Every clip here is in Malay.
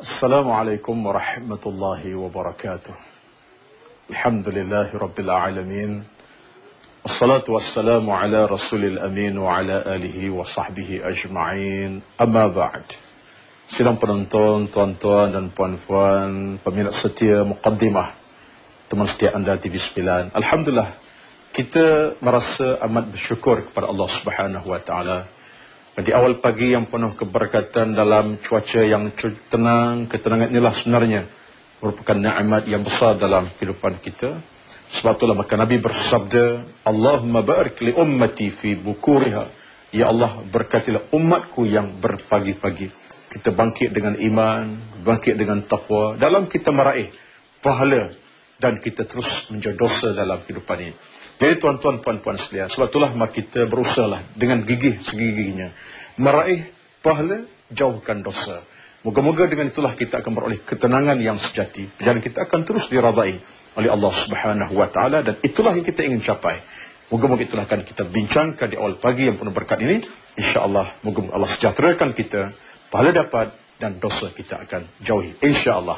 السلام عليكم ورحمة الله وبركاته الحمد لله رب العالمين الصلاة والسلام على رسول الأمين وعلى آله وصحبه أجمعين أما بعد Sidang penonton, tuan-tuan dan puan-puan, peminat setia Muqaddimah, teman setia anda TV9. Alhamdulillah, kita merasa amat bersyukur kepada Allah Subhanahu Wa Taala di awal pagi yang penuh keberkatan dalam cuaca yang tenang, ketenangan inilah sebenarnya merupakan nikmat yang besar dalam kehidupan kita. Sebab itulah maka Nabi bersabda, Allahumma barik li ummati fi bukuriha. Ya Allah, berkatilah umatku yang berpagi-pagi. Kita bangkit dengan iman, bangkit dengan taqwa dalam kita meraih pahala dan kita terus menjauh dosa dalam kehidupan ini. Jadi tuan-tuan, puan-puan sekalian, sebab itulah kita berusahalah dengan gigih segigihnya meraih pahala, jauhkan dosa. Moga-moga dengan itulah kita akan beroleh ketenangan yang sejati. Dan kita akan terus diradai oleh Allah Subhanahu Wa Taala dan itulah yang kita ingin capai. Moga-moga itulah akan kita bincangkan di awal pagi yang penuh berkat ini. InsyaAllah, moga-moga Allah sejahterakan kita, pahala dapat dan dosa kita akan jauhi. InsyaAllah.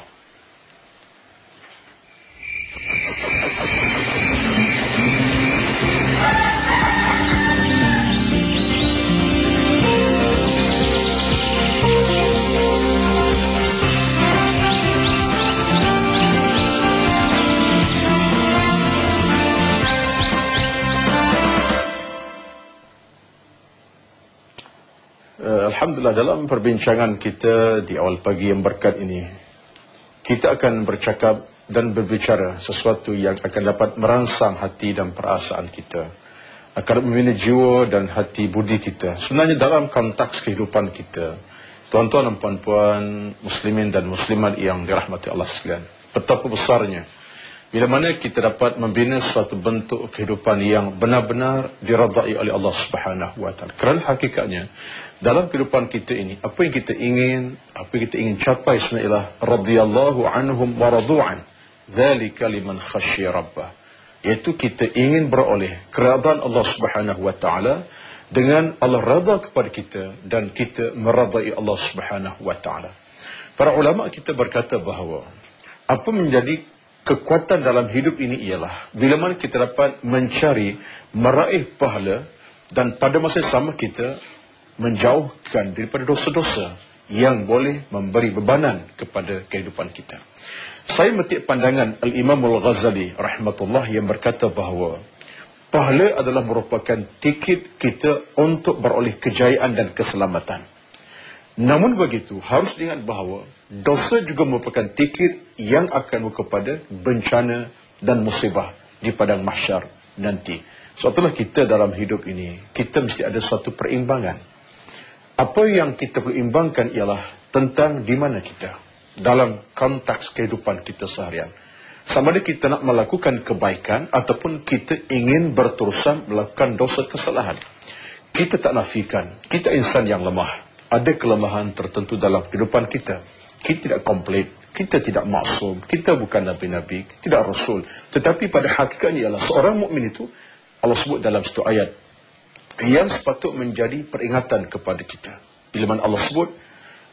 Alhamdulillah dalam perbincangan kita di awal pagi yang berkat ini kita akan bercakap dan berbicara sesuatu yang akan dapat merangsang hati dan perasaan kita. Akan membina jiwa dan hati budi kita. Sebenarnya dalam konteks kehidupan kita tuan-tuan dan puan-puan muslimin dan muslimat yang dirahmati Allah sekalian betapa besarnya bila mana kita dapat membina suatu bentuk kehidupan yang benar-benar diradai oleh Allah Subhanahu taala. Kerana hakikatnya dalam kehidupan kita ini apa yang kita ingin apa yang kita ingin capai sebenarnya radhiyallahu anhum wa radu'an. Dzalika liman khasyiya rabbah. Iaitu kita ingin beroleh keridaan Allah Subhanahu taala dengan Allah redha kepada kita dan kita meradai Allah Subhanahu taala. Para ulama kita berkata bahawa apa menjadi kekuatan dalam hidup ini ialah bila mana kita dapat mencari meraih pahala dan pada masa sama kita menjauhkan daripada dosa-dosa yang boleh memberi bebanan kepada kehidupan kita. Saya metik pandangan Al-Imam Al-Ghazali rahmatullah yang berkata bahawa pahala adalah merupakan tiket kita untuk beroleh kejayaan dan keselamatan. Namun begitu, harus diingat bahawa dosa juga merupakan tiket yang akan kepada bencana dan musibah di padang mahsyar nanti. Suatulah kita dalam hidup ini, kita mesti ada suatu perimbangan apa yang kita perlu imbangkan ialah tentang di mana kita dalam konteks kehidupan kita seharian. Sama ada kita nak melakukan kebaikan ataupun kita ingin berterusan melakukan dosa kesalahan. Kita tak nafikan, kita insan yang lemah. Ada kelemahan tertentu dalam kehidupan kita. Kita tidak komplit, kita tidak maksum, kita bukan nabi-nabi, tidak rasul. Tetapi pada hakikatnya ialah seorang mukmin itu Allah sebut dalam satu ayat yang sepatut menjadi peringatan kepada kita. Bila mana Allah sebut,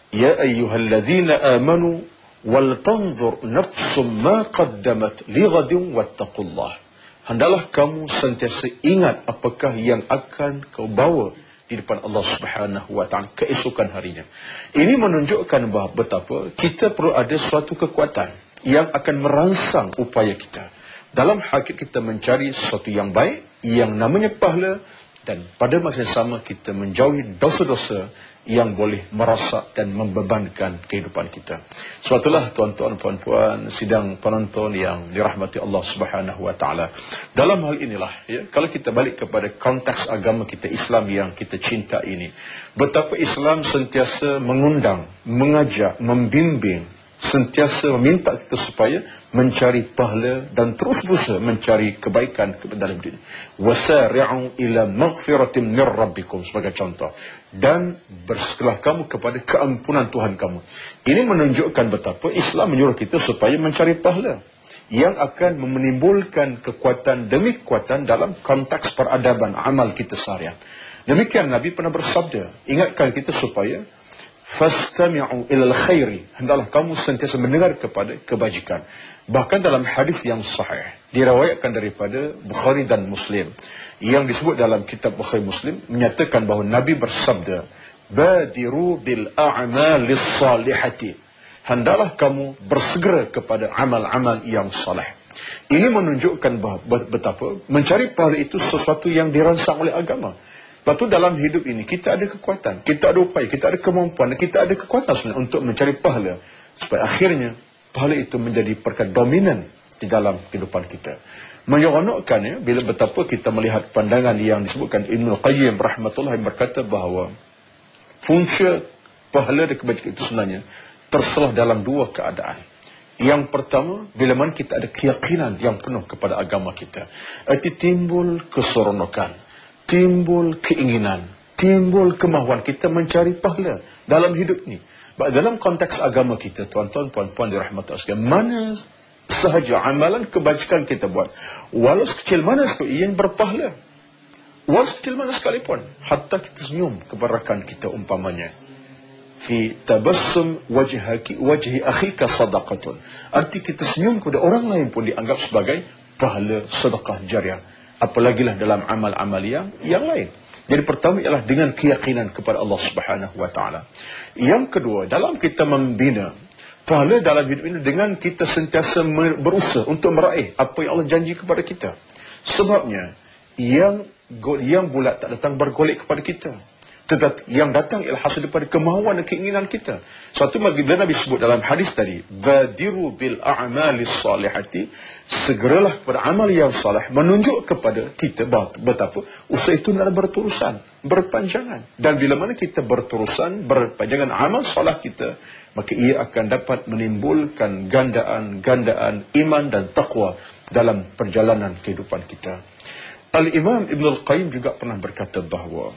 Ya ayyuhallazina amanu wal tanzur nafsum ma qaddamat li ghadin wattaqullah. Hendaklah kamu sentiasa ingat apakah yang akan kau bawa di depan Allah Subhanahu wa taala keesokan harinya. Ini menunjukkan bahawa betapa kita perlu ada suatu kekuatan yang akan merangsang upaya kita. Dalam hakikat kita mencari sesuatu yang baik yang namanya pahala dan pada masa yang sama kita menjauhi dosa-dosa yang boleh merosak dan membebankan kehidupan kita. Sebab itulah tuan-tuan puan-puan sidang penonton yang dirahmati Allah Subhanahu wa taala. Dalam hal inilah ya kalau kita balik kepada konteks agama kita Islam yang kita cinta ini, betapa Islam sentiasa mengundang, mengajak, membimbing sentiasa meminta kita supaya mencari pahala dan terus berusaha mencari kebaikan kepada dalam diri. Wasari'u ila maghfiratin min rabbikum sebagai contoh dan bersekelah kamu kepada keampunan Tuhan kamu. Ini menunjukkan betapa Islam menyuruh kita supaya mencari pahala yang akan menimbulkan kekuatan demi kekuatan dalam konteks peradaban amal kita seharian. Demikian Nabi pernah bersabda, ingatkan kita supaya fastami'u ilal khairi. Hendaklah kamu sentiasa mendengar kepada kebajikan. Bahkan dalam hadis yang sahih diriwayatkan daripada Bukhari dan Muslim yang disebut dalam kitab Bukhari Muslim menyatakan bahawa Nabi bersabda badiru bil a'malis salihati hendaklah kamu bersegera kepada amal-amal yang saleh. Ini menunjukkan betapa mencari pahala itu sesuatu yang dirangsang oleh agama Lepas tu dalam hidup ini kita ada kekuatan, kita ada upaya, kita ada kemampuan, kita ada kekuatan sebenarnya untuk mencari pahala supaya akhirnya pahala itu menjadi perkara dominan di dalam kehidupan kita. Menyeronokkan ya bila betapa kita melihat pandangan yang disebutkan Ibnu Qayyim rahmatullah berkata bahawa fungsi pahala dan kebajikan itu sebenarnya terselah dalam dua keadaan. Yang pertama, bila mana kita ada keyakinan yang penuh kepada agama kita. Itu timbul keseronokan timbul keinginan, timbul kemahuan kita mencari pahala dalam hidup ni. Baik dalam konteks agama kita, tuan-tuan, puan-puan dirahmati Allah sekalian, mana sahaja amalan kebajikan kita buat, walau sekecil mana sekali yang berpahala, walau sekecil mana sekalipun, hatta kita senyum kebarakan kita umpamanya. Fi tabassum wajhaki wajhi akhika sadaqatun. Arti kita senyum kepada orang lain pun dianggap sebagai pahala sedekah jariah apalagi lah dalam amal-amal yang yang lain. Jadi pertama ialah dengan keyakinan kepada Allah Subhanahu wa taala. Yang kedua, dalam kita membina pahala dalam hidup ini dengan kita sentiasa berusaha untuk meraih apa yang Allah janji kepada kita. Sebabnya yang yang bulat tak datang bergolek kepada kita. Tetapi yang datang ialah hasil daripada kemahuan dan keinginan kita. Suatu bila Nabi sebut dalam hadis tadi, "Badiru bil a'mali salihati", segeralah kepada amal yang saleh menunjuk kepada kita betapa usaha itu adalah berterusan, berpanjangan. Dan bila mana kita berterusan, berpanjangan amal saleh kita, maka ia akan dapat menimbulkan gandaan-gandaan iman dan taqwa dalam perjalanan kehidupan kita. Al-Imam Ibn Al-Qayyim juga pernah berkata bahawa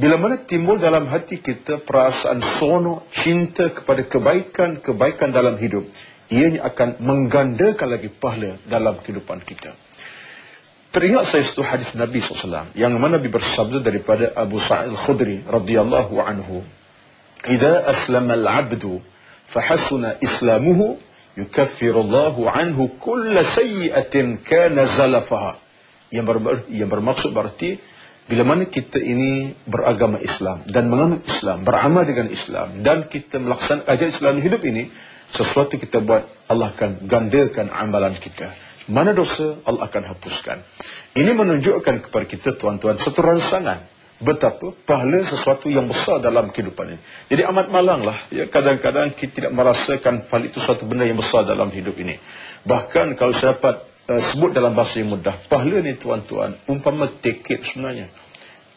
bila mana timbul dalam hati kita perasaan sono, cinta kepada kebaikan-kebaikan dalam hidup, ianya akan menggandakan lagi pahala dalam kehidupan kita. Teringat saya satu hadis Nabi SAW yang mana Nabi bersabda daripada Abu Sa'id Al-Khudri radhiyallahu anhu. "Idza aslama al-'abdu fahasuna islamuhu yukaffiru Allahu anhu kull sayyi'atin kana zalafaha." Yang, bermaksud, yang bermaksud berarti bila mana kita ini beragama Islam dan menganut Islam, beramal dengan Islam dan kita melaksanakan ajaran Islam hidup ini, sesuatu kita buat Allah akan gandakan amalan kita. Mana dosa Allah akan hapuskan. Ini menunjukkan kepada kita tuan-tuan satu rangsangan betapa pahala sesuatu yang besar dalam kehidupan ini. Jadi amat malanglah ya kadang-kadang kita tidak merasakan pahala itu suatu benda yang besar dalam hidup ini. Bahkan kalau saya dapat uh, sebut dalam bahasa yang mudah, pahala ni tuan-tuan umpama tiket sebenarnya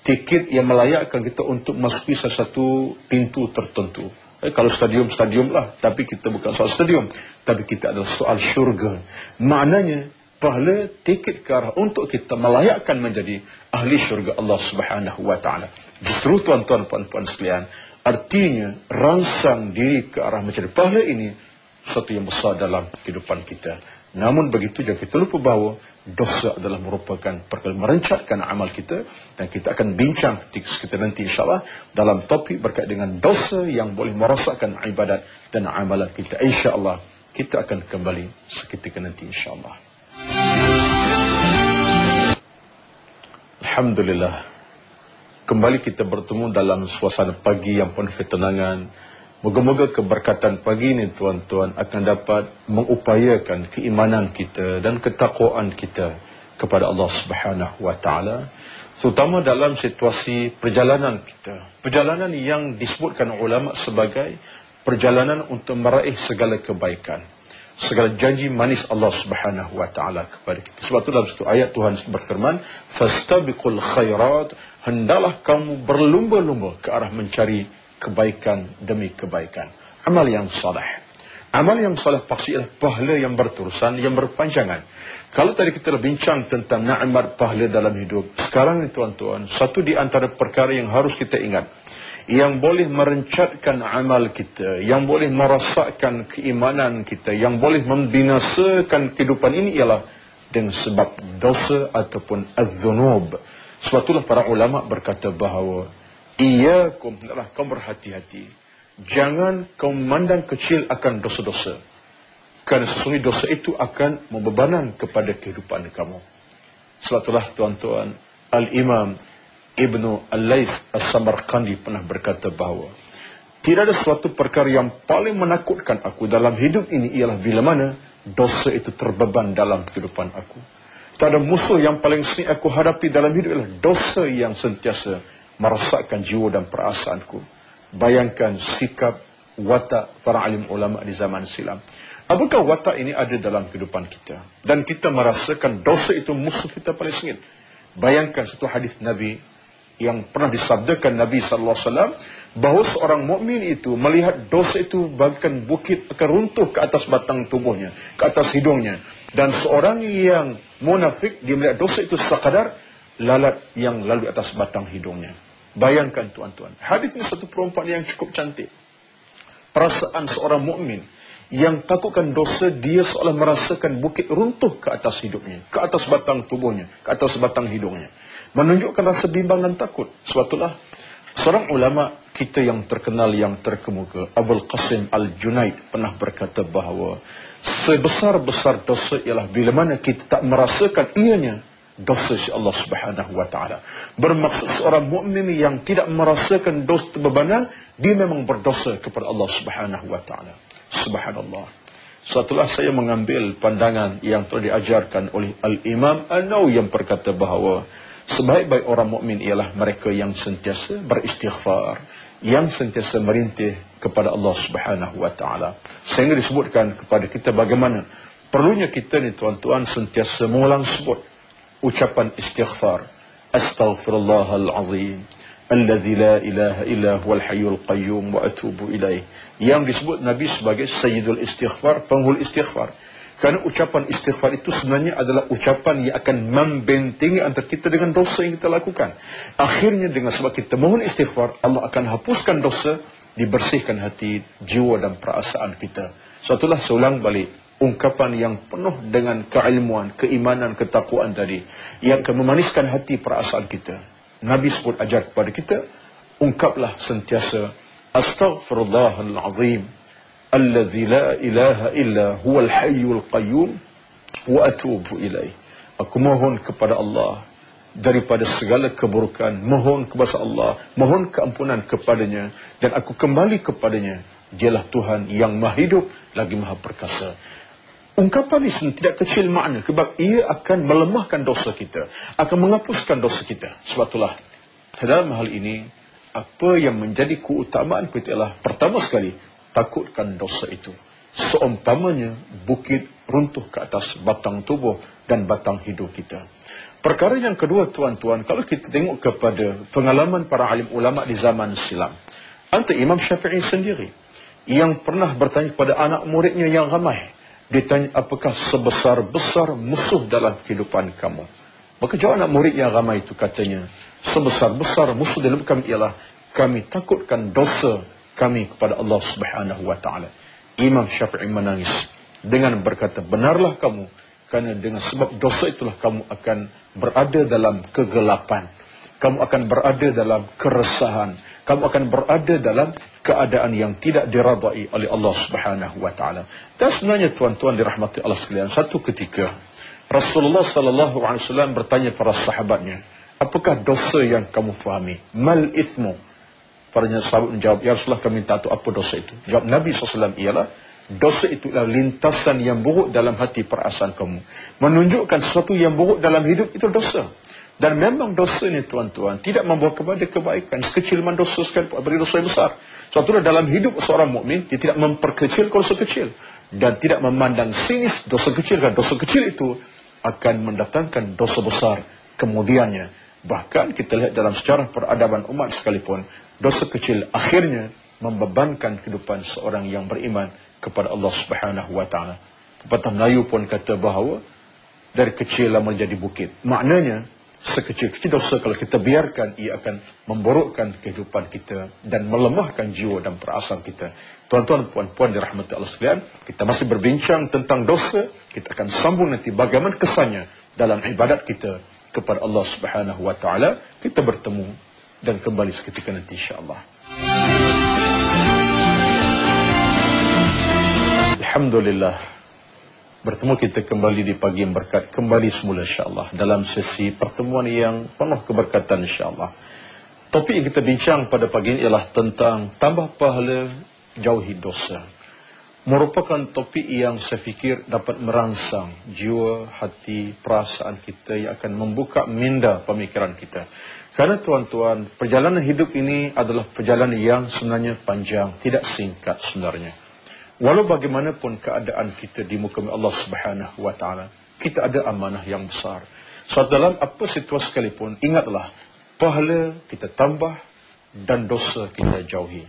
tiket yang melayakkan kita untuk masuki sesuatu pintu tertentu. Eh, kalau stadium, stadium lah. Tapi kita bukan soal stadium. Tapi kita adalah soal syurga. Maknanya, pahala tiket ke arah untuk kita melayakkan menjadi ahli syurga Allah subhanahu ta'ala. Justru tuan-tuan, puan-puan sekalian, artinya rangsang diri ke arah mencari pahala ini sesuatu yang besar dalam kehidupan kita. Namun begitu, jangan kita lupa bahawa dosa adalah merupakan perkara merencatkan amal kita dan kita akan bincang ketika kita nanti insyaAllah dalam topik berkait dengan dosa yang boleh merosakkan ibadat dan amalan kita. insyaAllah kita akan kembali seketika nanti insyaAllah. Alhamdulillah. Kembali kita bertemu dalam suasana pagi yang penuh ketenangan Moga-moga keberkatan pagi ini tuan-tuan akan dapat mengupayakan keimanan kita dan ketakwaan kita kepada Allah Subhanahu wa taala terutama dalam situasi perjalanan kita. Perjalanan yang disebutkan ulama sebagai perjalanan untuk meraih segala kebaikan. Segala janji manis Allah Subhanahu wa taala kepada kita. Sebab itu dalam satu ayat Tuhan berfirman, "Fastabiqul khairat" hendaklah kamu berlumba-lumba ke arah mencari kebaikan demi kebaikan. Amal yang saleh. Amal yang saleh pasti adalah pahala yang berterusan, yang berpanjangan. Kalau tadi kita bincang tentang nikmat pahala dalam hidup, sekarang ni tuan-tuan, satu di antara perkara yang harus kita ingat, yang boleh merencatkan amal kita, yang boleh merasakan keimanan kita, yang boleh membinasakan kehidupan ini ialah dengan sebab dosa ataupun az-zunub. Sebab itulah para ulama berkata bahawa Iyakum adalah kaum berhati-hati jangan kau memandang kecil akan dosa-dosa. Kerana sesungguhnya dosa itu akan membebanan kepada kehidupan kamu. Sebab itulah tuan-tuan, Al-Imam Ibnu Al-Layth As-Samarqandi pernah berkata bahawa tidak ada suatu perkara yang paling menakutkan aku dalam hidup ini ialah bila mana dosa itu terbeban dalam kehidupan aku. Tak ada musuh yang paling sering aku hadapi dalam hidup ialah dosa yang sentiasa merosakkan jiwa dan perasaanku. Bayangkan sikap watak para alim ulama di zaman silam. Apakah watak ini ada dalam kehidupan kita? Dan kita merasakan dosa itu musuh kita paling sengit. Bayangkan satu hadis Nabi yang pernah disabdakan Nabi sallallahu alaihi wasallam bahawa seorang mukmin itu melihat dosa itu bagaikan bukit akan runtuh ke atas batang tubuhnya, ke atas hidungnya. Dan seorang yang munafik dia melihat dosa itu sekadar lalat yang lalu atas batang hidungnya. Bayangkan tuan-tuan. Hadis ini satu perumpamaan yang cukup cantik. Perasaan seorang mukmin yang takutkan dosa, dia seolah merasakan bukit runtuh ke atas hidupnya. Ke atas batang tubuhnya. Ke atas batang hidungnya. Menunjukkan rasa bimbang dan takut. Suatulah seorang ulama kita yang terkenal, yang terkemuka. Abul Qasim Al-Junaid pernah berkata bahawa sebesar-besar dosa ialah bila mana kita tak merasakan ianya dosa Allah Subhanahu wa taala. Bermaksud seorang mukmin yang tidak merasakan dosa bebanan, dia memang berdosa kepada Allah Subhanahu wa taala. Subhanallah. Setelah saya mengambil pandangan yang telah diajarkan oleh Al-Imam An-Nawawi yang berkata bahawa sebaik-baik orang mukmin ialah mereka yang sentiasa beristighfar, yang sentiasa merintih kepada Allah Subhanahu wa taala. Sehingga disebutkan kepada kita bagaimana perlunya kita ni tuan-tuan sentiasa mengulang sebut ucapan istighfar. Astaghfirullahal azim. Allazi la ilaha illa huwal hayyul qayyum wa atubu ilaih yang disebut nabi sebagai sayyidul istighfar penghulu istighfar. Kerana ucapan istighfar itu sebenarnya adalah ucapan yang akan membentengi antara kita dengan dosa yang kita lakukan. Akhirnya dengan sebab kita mohon istighfar, Allah akan hapuskan dosa, dibersihkan hati, jiwa dan perasaan kita. Suatulah seulang balik ungkapan yang penuh dengan keilmuan, keimanan, ketakwaan tadi yang akan memaniskan hati perasaan kita. Nabi sebut ajar kepada kita, ungkaplah sentiasa astaghfirullahal azim allazi la ilaha illa huwal hayyul qayyum wa atubu ilaih. Aku mohon kepada Allah daripada segala keburukan, mohon kepada Allah, mohon keampunan kepadanya dan aku kembali kepadanya. Dialah Tuhan yang maha hidup lagi maha perkasa. Ungkapan ini tidak kecil makna sebab ia akan melemahkan dosa kita, akan menghapuskan dosa kita. Sebab itulah dalam hal ini apa yang menjadi keutamaan kita ialah pertama sekali takutkan dosa itu. Seumpamanya bukit runtuh ke atas batang tubuh dan batang hidup kita. Perkara yang kedua tuan-tuan, kalau kita tengok kepada pengalaman para alim ulama di zaman silam, antara Imam Syafi'i sendiri yang pernah bertanya kepada anak muridnya yang ramai, ditanya apakah sebesar-besar musuh dalam kehidupan kamu. Maka jawab anak murid yang ramai itu katanya, sebesar-besar musuh dalam kami ialah kami takutkan dosa kami kepada Allah Subhanahu wa taala. Imam Syafi'i menangis dengan berkata, "Benarlah kamu kerana dengan sebab dosa itulah kamu akan berada dalam kegelapan. Kamu akan berada dalam keresahan, kamu akan berada dalam keadaan yang tidak diradai oleh Allah Subhanahu wa taala. Dan sebenarnya tuan-tuan dirahmati Allah sekalian, satu ketika Rasulullah sallallahu alaihi wasallam bertanya para sahabatnya, "Apakah dosa yang kamu fahami? Mal ithmu?" Para sahabat menjawab, "Ya Rasulullah, kami minta tahu apa dosa itu." Jawab Nabi SAW ialah Dosa itu adalah lintasan yang buruk dalam hati perasaan kamu. Menunjukkan sesuatu yang buruk dalam hidup itu dosa. Dan memang dosa ini tuan-tuan tidak membawa kepada kebaikan. Sekecil mana dosa sekali beri dosa yang besar. Suatu dalam hidup seorang mukmin dia tidak memperkecil dosa kecil dan tidak memandang sinis dosa kecil dan dosa kecil itu akan mendatangkan dosa besar kemudiannya. Bahkan kita lihat dalam sejarah peradaban umat sekalipun dosa kecil akhirnya membebankan kehidupan seorang yang beriman kepada Allah Subhanahu taala. Pepatah Melayu pun kata bahawa dari kecil lah menjadi bukit. Maknanya sekecil-kecil dosa kalau kita biarkan ia akan memburukkan kehidupan kita dan melemahkan jiwa dan perasaan kita. Tuan-tuan, puan-puan dirahmati Allah sekalian, kita masih berbincang tentang dosa, kita akan sambung nanti bagaimana kesannya dalam ibadat kita kepada Allah Subhanahu wa taala. Kita bertemu dan kembali seketika nanti insya-Allah. Alhamdulillah bertemu kita kembali di pagi yang berkat kembali semula insyaAllah. Dalam sesi pertemuan yang penuh keberkatan insyaAllah. Topik yang kita bincang pada pagi ini ialah tentang tambah pahala jauhi dosa. Merupakan topik yang saya fikir dapat merangsang jiwa, hati, perasaan kita yang akan membuka minda pemikiran kita. Kerana tuan-tuan perjalanan hidup ini adalah perjalanan yang sebenarnya panjang tidak singkat sebenarnya Walau bagaimanapun keadaan kita di muka Allah Subhanahu wa taala, kita ada amanah yang besar. So dalam apa situasi sekalipun, ingatlah pahala kita tambah dan dosa kita jauhi.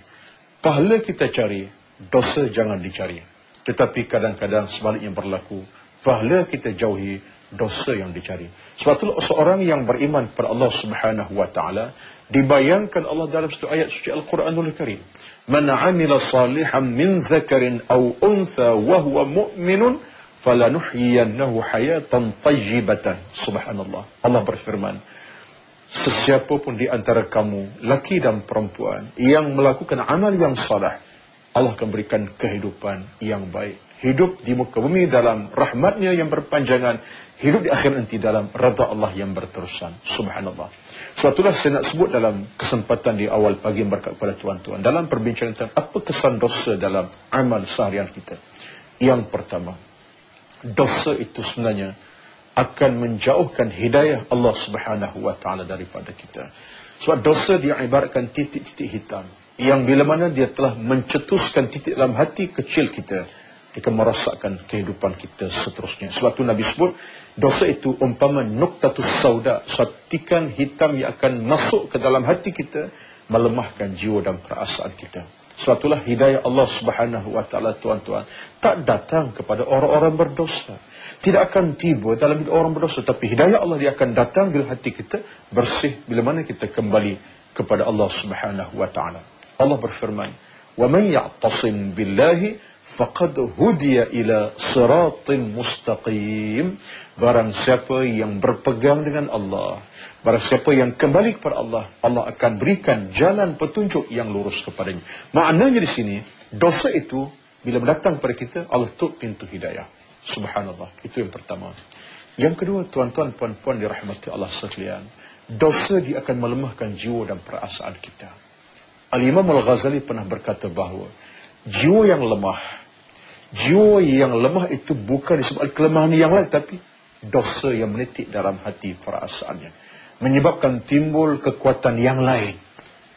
Pahala kita cari, dosa jangan dicari. Tetapi kadang-kadang sebaliknya berlaku, pahala kita jauhi, dosa yang dicari. Sebab itulah seorang yang beriman kepada Allah Subhanahu wa taala dibayangkan Allah dalam satu ayat suci Al-Quranul Karim. من عمل صالحا من ذكر أو أنثى وهو مؤمن فلنحيينه حياة طيبة سبحان الله الله berfirman Sesiapa pun di antara kamu, laki dan perempuan, yang melakukan amal yang salah, Allah akan berikan kehidupan yang baik. Hidup di muka bumi dalam rahmatnya yang berpanjangan, hidup di akhir nanti dalam rada Allah yang berterusan. Subhanallah. Suatulah saya nak sebut dalam kesempatan di awal pagi berkat kepada tuan-tuan. Dalam perbincangan tentang apa kesan dosa dalam amal seharian kita. Yang pertama, dosa itu sebenarnya akan menjauhkan hidayah Allah subhanahu ta'ala daripada kita. Sebab dosa dia ibaratkan titik-titik hitam. Yang bila mana dia telah mencetuskan titik dalam hati kecil kita akan merosakkan kehidupan kita seterusnya. Sebab tu Nabi sebut, dosa itu umpama nuktatus sauda, satikan hitam yang akan masuk ke dalam hati kita, melemahkan jiwa dan perasaan kita. Sebab itulah hidayah Allah subhanahu wa ta'ala tuan-tuan, tak datang kepada orang-orang berdosa. Tidak akan tiba dalam orang berdosa, tapi hidayah Allah dia akan datang bila hati kita bersih, bila mana kita kembali kepada Allah subhanahu wa ta'ala. Allah berfirman, "Wa may ya'tasim billahi faqad hudiya ila siratin mustaqim. Barang siapa yang berpegang dengan Allah barang siapa yang kembali kepada Allah Allah akan berikan jalan petunjuk yang lurus kepadanya. Maknanya di sini dosa itu bila datang kepada kita Allah tutup pintu hidayah. Subhanallah. Itu yang pertama. Yang kedua tuan-tuan puan-puan dirahmati Allah sekalian dosa dia akan melemahkan jiwa dan perasaan kita. Al-Imam Al-Ghazali pernah berkata bahawa jiwa yang lemah. Jiwa yang lemah itu bukan disebabkan kelemahan yang lain tapi dosa yang menitik dalam hati perasaannya. Menyebabkan timbul kekuatan yang lain.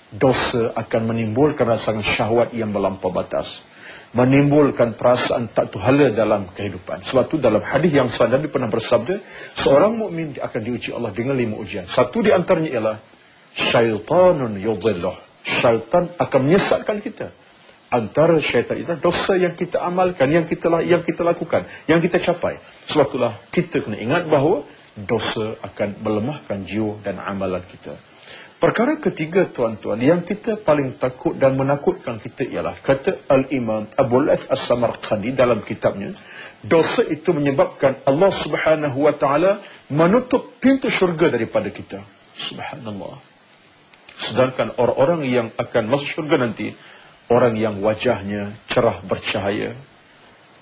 Dosa akan menimbulkan rasa syahwat yang melampau batas. Menimbulkan perasaan tak tuhala dalam kehidupan. Sebab itu dalam hadis yang sah Nabi pernah bersabda seorang mukmin akan diuji Allah dengan lima ujian. Satu di antaranya ialah syaitanun yudhillah syaitan akan menyesatkan kita antara syaitan itu dosa yang kita amalkan, yang kita yang kita lakukan, yang kita capai. Sebab itulah kita kena ingat bahawa dosa akan melemahkan jiwa dan amalan kita. Perkara ketiga tuan-tuan yang kita paling takut dan menakutkan kita ialah kata Al-Imam Abu Lath As-Samarqandi dalam kitabnya dosa itu menyebabkan Allah Subhanahu wa taala menutup pintu syurga daripada kita. Subhanallah. Sedangkan orang-orang yang akan masuk syurga nanti orang yang wajahnya cerah bercahaya,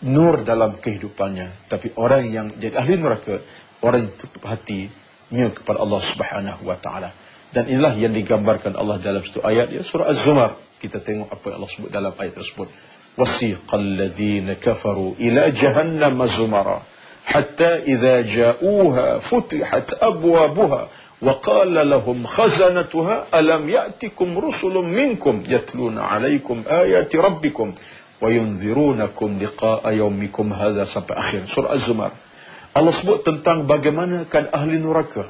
nur dalam kehidupannya. Tapi orang yang jadi ahli neraka, orang yang tutup hatinya kepada Allah Subhanahu Wa Taala. Dan inilah yang digambarkan Allah dalam satu ayat ya surah Az-Zumar. Kita tengok apa yang Allah sebut dalam ayat tersebut. Wasiqal ladzina kafaru ila jahannam zumara hatta idza ja'uha abwabuha وقال لهم خزنتها ألم يأتكم رسل منكم يتلون عليكم آيات ربكم وينذرونكم لقاء يومكم هذا sampai akhir surah Az-Zumar Allah sebut tentang bagaimana kan ahli neraka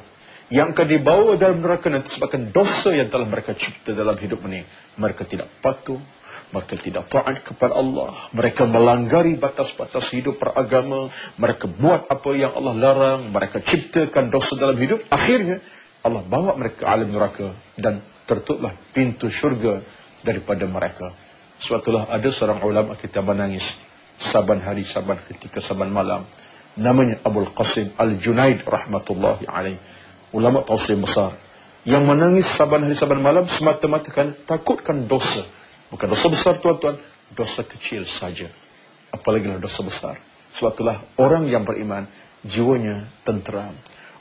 yang akan dibawa dalam neraka nanti sebabkan dosa yang telah mereka cipta dalam hidup ini mereka tidak patuh mereka tidak taat kepada Allah mereka melanggari batas-batas hidup peragama mereka buat apa yang Allah larang mereka ciptakan dosa dalam hidup akhirnya Allah bawa mereka ke alam neraka dan tertutuplah pintu syurga daripada mereka. Sebab itulah ada seorang ulama kita menangis saban hari, saban ketika, saban malam. Namanya Abul Qasim Al-Junaid rahmatullahi alaih. Ulama tausiah besar. Yang menangis saban hari, saban malam semata-mata kerana takutkan dosa. Bukan dosa besar tuan-tuan, dosa kecil saja. apalagi dosa besar. Sebab itulah orang yang beriman jiwanya tenteram.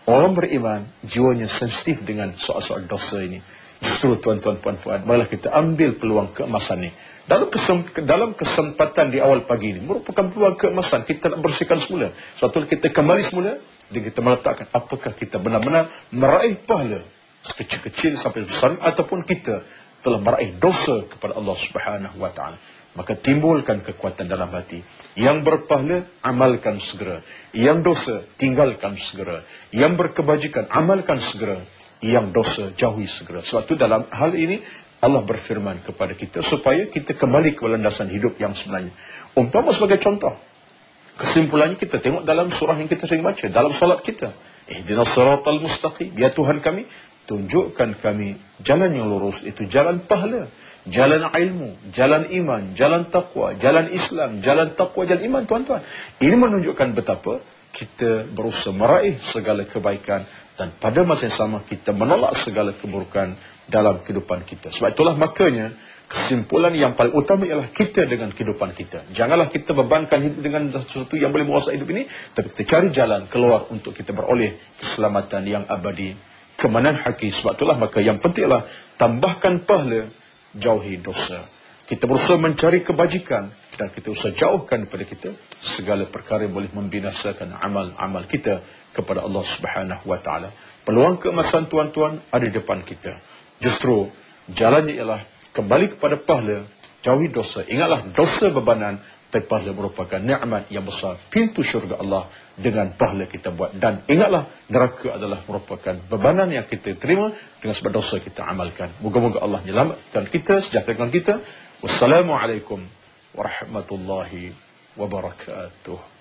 Orang beriman jiwanya sensitif dengan soal-soal dosa ini. Justru tuan-tuan puan-puan, malah kita ambil peluang keemasan ini. Dalam, kesem, dalam kesempatan di awal pagi ini merupakan peluang keemasan kita nak bersihkan semula. Suatu kita kembali semula dan kita meletakkan apakah kita benar-benar meraih pahala sekecil-kecil sampai besar ataupun kita telah meraih dosa kepada Allah Subhanahu taala maka timbulkan kekuatan dalam hati. Yang berpahala amalkan segera. Yang dosa tinggalkan segera. Yang berkebajikan amalkan segera. Yang dosa jauhi segera. Sebab itu dalam hal ini Allah berfirman kepada kita supaya kita kembali ke landasan hidup yang sebenarnya. Umpama sebagai contoh kesimpulannya kita tengok dalam surah yang kita sering baca dalam salat kita. Ihdinas siratal mustaqim. Ya Tuhan kami tunjukkan kami jalan yang lurus itu jalan pahala jalan ilmu jalan iman jalan takwa jalan Islam jalan takwa jalan iman tuan-tuan. Ini menunjukkan betapa kita berusaha meraih segala kebaikan dan pada masa yang sama kita menolak segala keburukan dalam kehidupan kita. Sebab itulah makanya kesimpulan yang paling utama ialah kita dengan kehidupan kita. Janganlah kita bebankan hidup dengan sesuatu yang boleh merosak hidup ini tapi kita cari jalan keluar untuk kita beroleh keselamatan yang abadi kemanan haki. Sebab itulah maka yang pentinglah tambahkan pahala, jauhi dosa. Kita berusaha mencari kebajikan dan kita usaha jauhkan daripada kita segala perkara boleh membinasakan amal-amal kita kepada Allah Subhanahu wa taala. Peluang keemasan tuan-tuan ada di depan kita. Justru jalannya ialah kembali kepada pahala, jauhi dosa. Ingatlah dosa bebanan tapi pahala merupakan nikmat yang besar. Pintu syurga Allah dengan pahala kita buat. Dan ingatlah neraka adalah merupakan bebanan yang kita terima dengan sebab dosa kita amalkan. Moga-moga Allah menyelamatkan kita sejahterakan kita. Wassalamualaikum warahmatullahi wabarakatuh